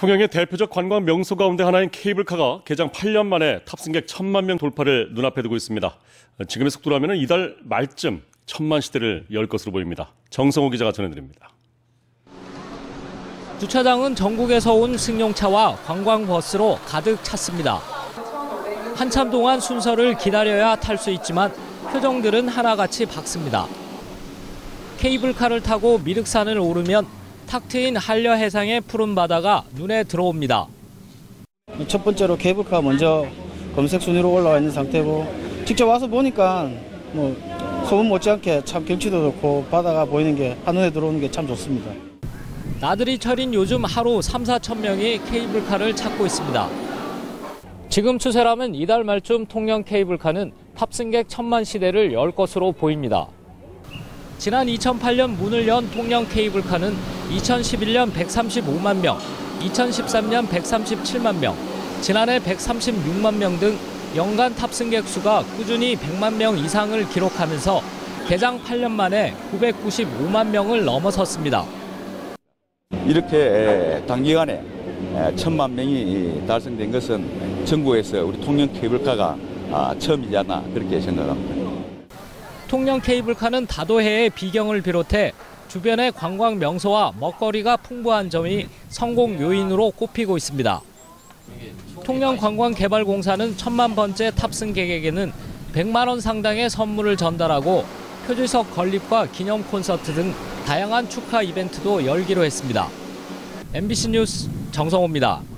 통영의 대표적 관광 명소 가운데 하나인 케이블카가 개장 8년 만에 탑승객 1천만 명 돌파를 눈앞에 두고 있습니다. 지금의 속도라면 이달 말쯤 천만 시대를 열 것으로 보입니다. 정성호 기자가 전해드립니다. 주차장은 전국에서 온 승용차와 관광버스로 가득 찼습니다. 한참 동안 순서를 기다려야 탈 수 있지만 표정들은 하나같이 밝습니다. 케이블카를 타고 미륵산을 오르면 탁 트인 한려 해상의 푸른 바다가 눈에 들어옵니다. 첫 번째로 케이블카 먼저 검색 순위로 올라와 있는 상태고 직접 와서 보니까 뭐 소문 못지않게 참 경치도 좋고 바다가 보이는 게 한눈에 들어오는 게 참 좋습니다. 나들이 철인 요즘 하루 3, 4천 명이 케이블카를 찾고 있습니다. 지금 추세라면 이달 말쯤 통영 케이블카는 탑승객 천만 시대를 열 것으로 보입니다. 지난 2008년 문을 연 통영 케이블카는 2011년 135만 명, 2013년 137만 명, 지난해 136만 명 등 연간 탑승객 수가 꾸준히 100만 명 이상을 기록하면서 개장 8년 만에 995만 명을 넘어섰습니다. 이렇게 단기간에 천만 명이 달성된 것은 전국에서 우리 통영 케이블카가 아, 처음이지 않나 그렇게 생각합니다. 통영 케이블카는 다도해의 비경을 비롯해 주변의 관광 명소와 먹거리가 풍부한 점이 성공 요인으로 꼽히고 있습니다. 통영관광개발공사는 천만 번째 탑승객에게는 100만 원 상당의 선물을 전달하고 표지석 건립과 기념 콘서트 등 다양한 축하 이벤트도 열기로 했습니다. MBC 뉴스 정성호입니다.